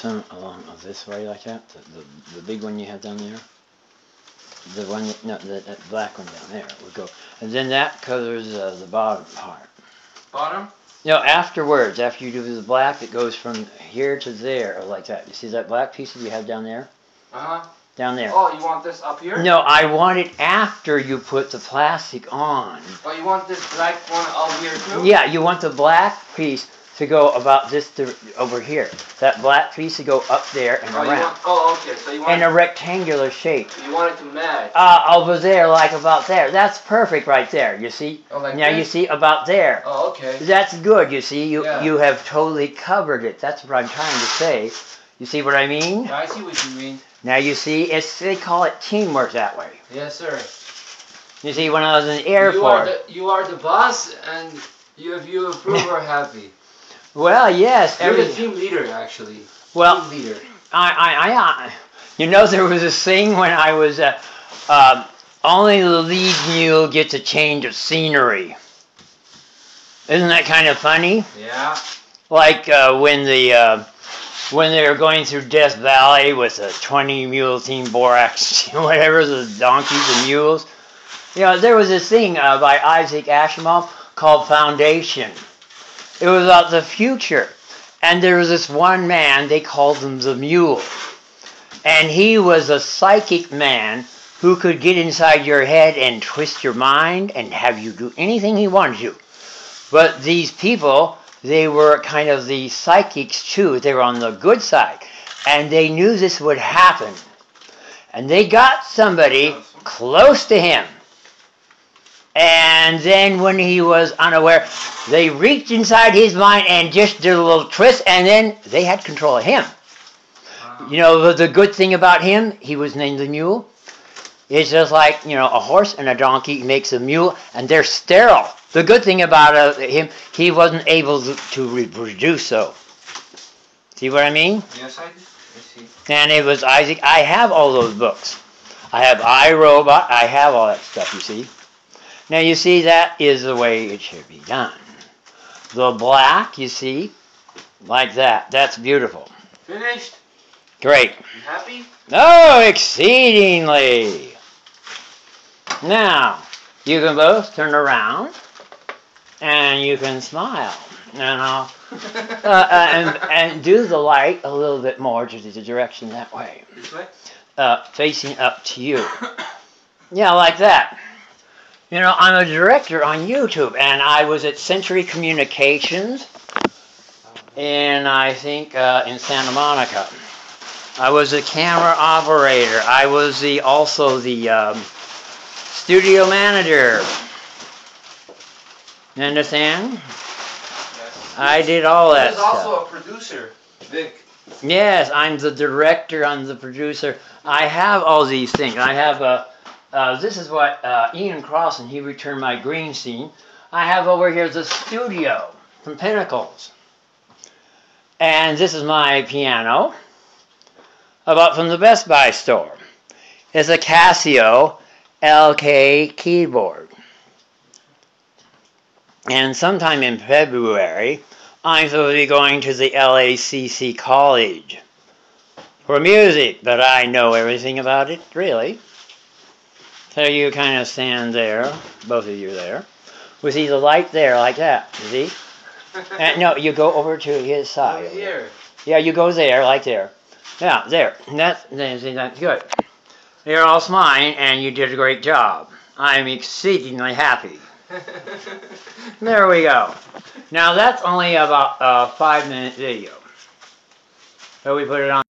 some along this way like that, the, the, the big one you have down there. The one, that, no, that, that black one down there would go, and then that covers uh, the bottom part. bottom No, afterwards, after you do the black, it goes from here to there, or like that. You see that black piece that you have down there? uh-huh Down there. oh you want this up here No, I want it after you put the plastic on. oh you want this black one up here too Yeah, you want the black piece to go about this to, over here. That black piece to go up there and oh, around. want, oh okay so you want In a rectangular shape. you want it to match Uh, over there, like about there. That's perfect right there, you see? oh like now you see about there. oh okay That's good, you see? You, Yeah. you have totally covered it. That's what I'm trying to say. You see what I mean? I see what you mean Now you see, it's they call it teamwork that way. yes sir You see, when I was in the Air you are Force, the you are the boss and you if you approve we're happy well, yes, you're the team leader actually well, team leader I, I, I, I, you know, there was a thing when I was, uh, um, only the lead mule gets a change of scenery. Isn't that kind of funny? yeah Like uh, when the uh, when they were going through Death Valley with a 20 mule team borax, whatever the donkeys and mules. You know, there was this thing uh, by Isaac Asimov called Foundation. It was about the future, and there was this one man they called him the Mule, and he was a psychic man who could get inside your head and twist your mind and have you do anything he wanted to. But these people they were kind of the psychics too. They were on the good side. And they knew this would happen. And they got somebody close to him. And then when he was unaware, they reached inside his mind and just did a little twist, and then they had control of him. Wow. You know, the, the good thing about him, he was named the mule. It's just like, you know, a horse and a donkey makes a mule, and they're sterile. The good thing about uh, him, he wasn't able to, to reproduce so. See what I mean? yes I do I see And it was Isaac. I have all those books. I have iRobot. I have all that stuff, you see. Now, you see, that is the way it should be done. The black, you see, like that. That's beautiful. finished Great. you happy Oh, exceedingly. Now, you can both turn around and you can smile. And I'll uh, uh, and, and do the light a little bit more to the direction that way, this way uh, facing up to you. Yeah, like that. You know, I'm a director on YouTube, and I was at Century Communications, and I think uh, in Santa Monica. I was a camera operator. I was the also the um, studio manager. You understand? yes I did all that He's stuff. also a producer Vic Yes, I'm the director. I'm the producer. I have all these things. I have a. Uh, this is what uh, Ian Crossan. He returned my green screen. I have over here the studio from Pinnacles, and this is my piano. I bought from the Best Buy store. It's a Casio LK keyboard. And sometime in February, I'm supposed to be going to the LACC college for music, but I know everything about it, really. So you kind of stand there, both of you there, We see the light there like that, you see? And no, you go over to his side. over here Yeah, you go there, like there. Yeah, there. That's, that's, good. You're all smiling, and you did a great job. I'm exceedingly happy. There we go. Now that's only about a five minute video. So we put it on.